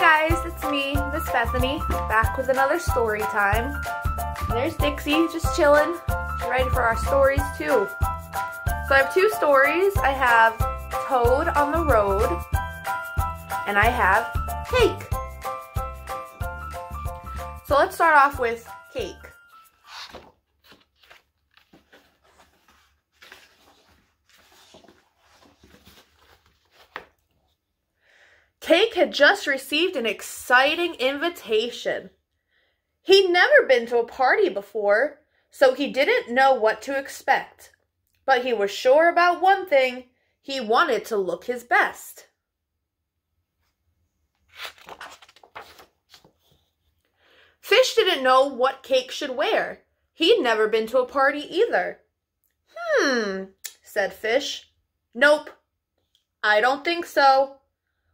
guys, it's me, Miss Bethany, back with another story time. There's Dixie, just chilling, ready for our stories too. So I have two stories. I have Toad on the Road, and I have Cake. So let's start off with Cake. Cake had just received an exciting invitation. He'd never been to a party before, so he didn't know what to expect. But he was sure about one thing he wanted to look his best. Fish didn't know what Cake should wear. He'd never been to a party either. Hmm, said Fish. Nope, I don't think so.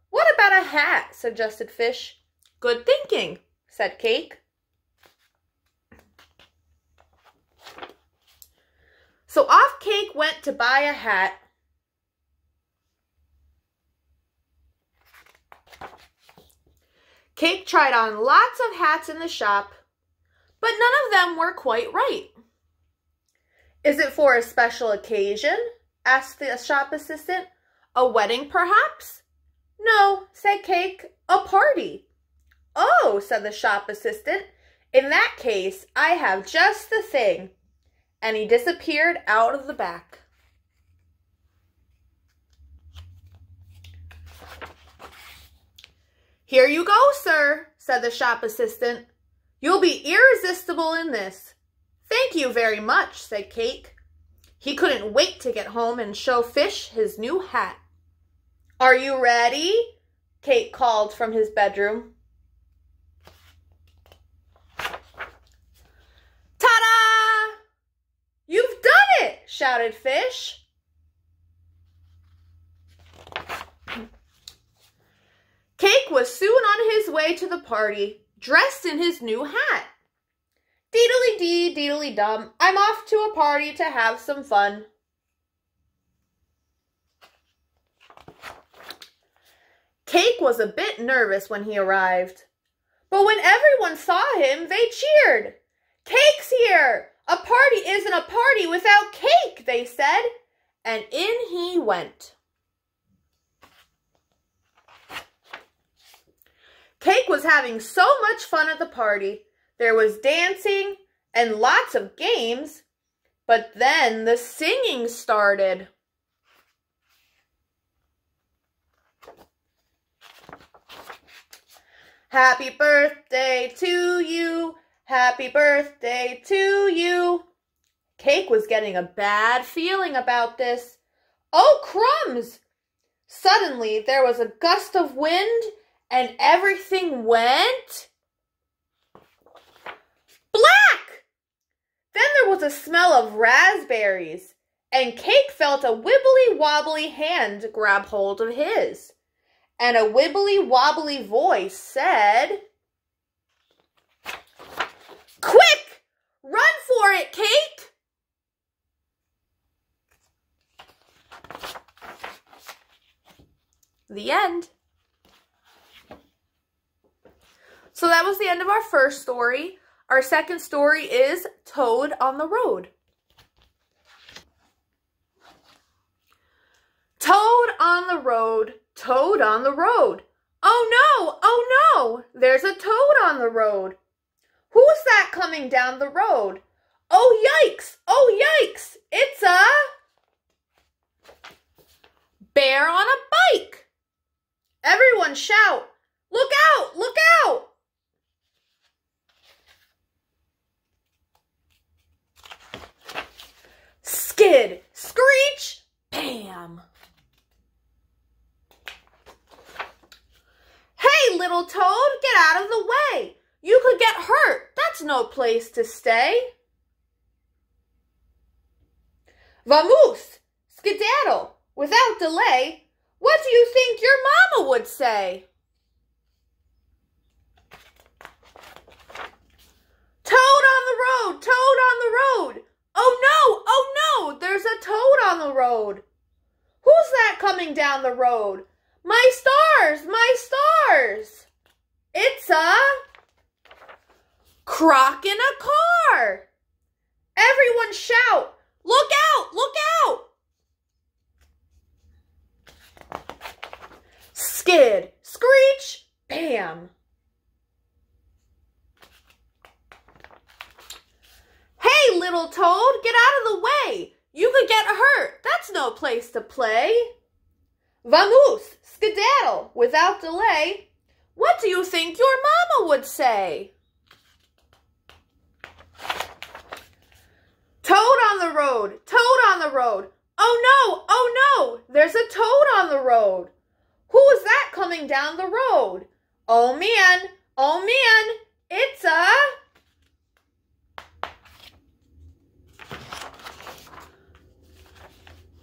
What about a hat? suggested Fish. Good thinking, said Cake. So off Cake went to buy a hat. Cake tried on lots of hats in the shop, but none of them were quite right. Is it for a special occasion? asked the shop assistant. A wedding, perhaps? No, said Cake, a party. Oh, said the shop assistant. In that case, I have just the thing. And he disappeared out of the back. Here you go, sir, said the shop assistant. You'll be irresistible in this. Thank you very much, said Cake. He couldn't wait to get home and show Fish his new hat. Are you ready? Cake called from his bedroom. Ta-da! You've done it, shouted Fish. Cake was soon on his way to the party, dressed in his new hat. Deedly dee, deedly dum, I'm off to a party to have some fun. Cake was a bit nervous when he arrived. But when everyone saw him, they cheered. Cake's here! A party isn't a party without cake, they said. And in he went. Cake was having so much fun at the party. There was dancing and lots of games. But then the singing started. Happy birthday to you. Happy birthday to you. Cake was getting a bad feeling about this. Oh, crumbs! Suddenly there was a gust of wind and everything went black. Then there was a smell of raspberries and Cake felt a wibbly wobbly hand grab hold of his and a wibbly wobbly voice said, Quick! Run for it, Cake! The end. So that was the end of our first story. Our second story is Toad on the Road. Toad on the road Toad on the road. Oh no, oh no, there's a toad on the road. Who's that coming down the road? Oh yikes, oh yikes, it's a bear on a bike. Everyone shout, look out, look out. Skid, screech, bam. Little toad, get out of the way. You could get hurt. That's no place to stay. Vamoose, skedaddle, without delay. What do you think your mama would say? Toad on the road, toad on the road. Oh no, oh no, there's a toad on the road. Who's that coming down the road? My stars, my stars! It's a croc in a car. Everyone shout, look out, look out. Skid, screech, bam. Hey, little toad, get out of the way. You could get hurt. That's no place to play. Vamoose, skedaddle, without delay. What do you think your mama would say? Toad on the road, toad on the road. Oh no, oh no, there's a toad on the road. Who is that coming down the road? Oh man, oh man, it's a...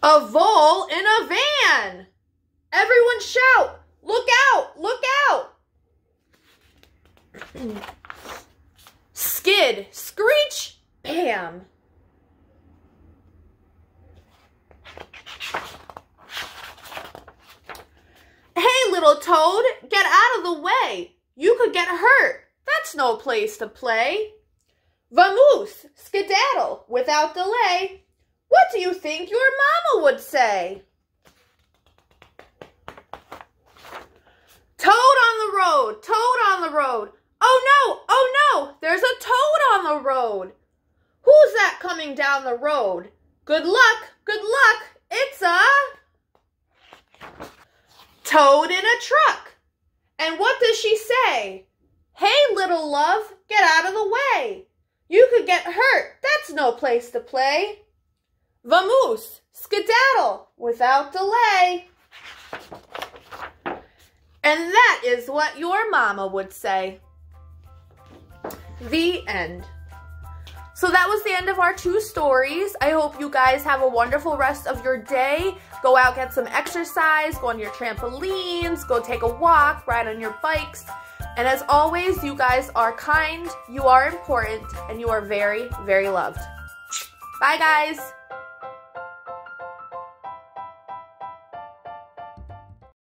A vole in a van. Everyone shout, look out, look out. Skid, screech, bam. Hey, little toad, get out of the way. You could get hurt. That's no place to play. Vamoose, skedaddle, without delay. What do you think your mama would say? Toad on road, toad on the road. Oh no, oh no, there's a toad on the road. Who's that coming down the road? Good luck, good luck, it's a toad in a truck. And what does she say? Hey, little love, get out of the way. You could get hurt. That's no place to play. Vamoose, skedaddle, without delay. And that is what your mama would say. The end. So that was the end of our two stories. I hope you guys have a wonderful rest of your day. Go out, get some exercise, go on your trampolines, go take a walk, ride on your bikes. And as always, you guys are kind, you are important, and you are very, very loved. Bye, guys.